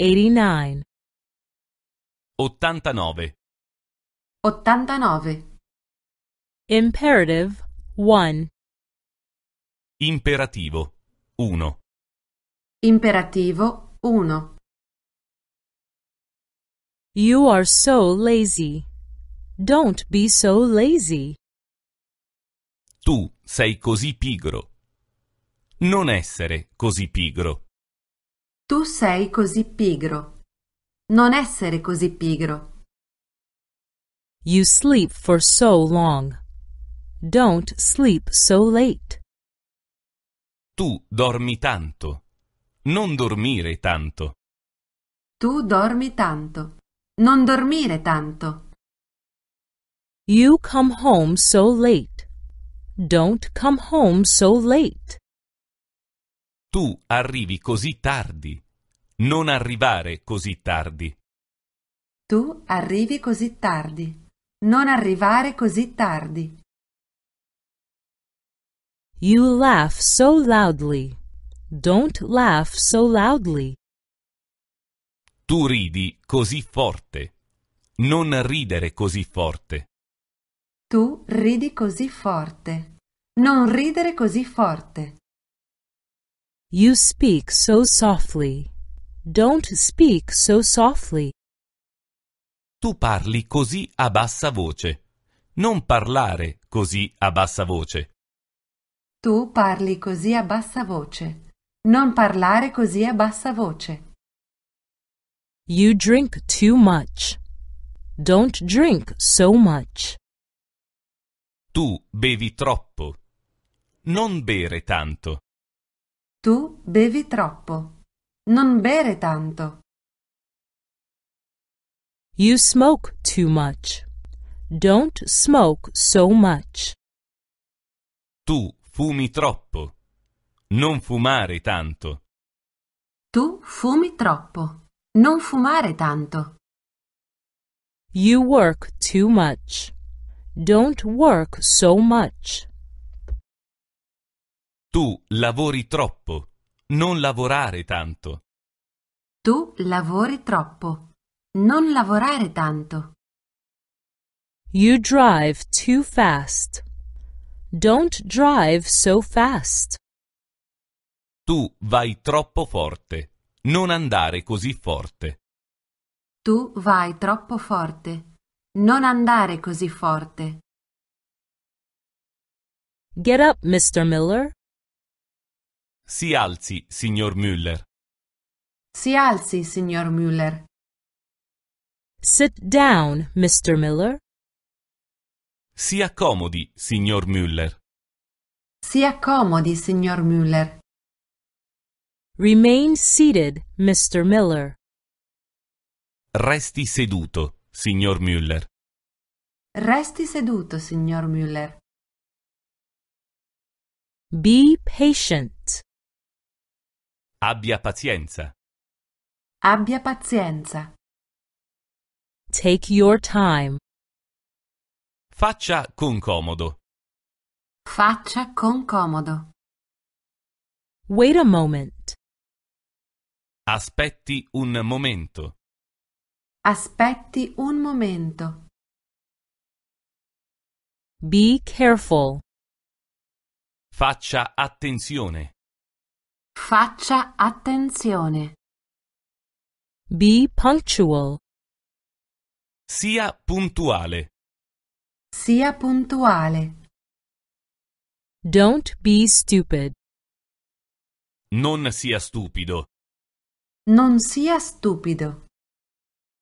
89. 89. 89. Imperative 1. Imperativo. 1. Imperativo 1. You are so lazy. Don't be so lazy. Tu sei così pigro. Non essere così pigro. Tu sei così pigro. Non essere così pigro. You sleep for so long. Don't sleep so late. Tu dormi tanto. Non dormire tanto. Tu dormi tanto. Non dormire tanto. You come home so late. Don't come home so late. Tu arrivi così tardi. Non arrivare così tardi. Tu arrivi così tardi. Non arrivare così tardi. You laugh so loudly. Don't laugh so loudly. Tu ridi così forte. Non ridere così forte. Tu ridi così forte. Non ridere così forte. You speak so softly. Don't speak so softly. Tu parli così a bassa voce. Non parlare così a bassa voce. Tu parli così a bassa voce. Non parlare così a bassa voce. You drink too much. Don't drink so much. Tu bevi troppo. Non bere tanto. Tu bevi troppo. Non bere tanto. You smoke too much. Don't smoke so much. Tu fumi troppo. Non fumare tanto. Tu fumi troppo. Non fumare tanto. You work too much. Don't work so much. Tu lavori troppo. Non lavorare tanto. Tu lavori troppo. Non lavorare tanto. You drive too fast. Don't drive so fast. Tu vai troppo forte. Non andare così forte. Tu vai troppo forte. Non andare così forte. Get up, Mr. Miller. Si alzi, signor Müller. Si alzi, signor Müller. Sit down, Mr. Miller. Si accomodi, signor Müller. Si accomodi, signor Müller. Remain seated, Mr. Miller. Resti seduto, signor Müller. Resti seduto, signor Müller. Be patient. Abbia pazienza. Abbia pazienza. Take your time. Faccia con comodo. Faccia con comodo. Wait a moment. Aspetti un momento. Aspetti un momento. Be careful. Faccia attenzione. Faccia attenzione. Be punctual. Sia puntuale. Sia puntuale. Don't be stupid. Non sia stupido. Non sia stupido.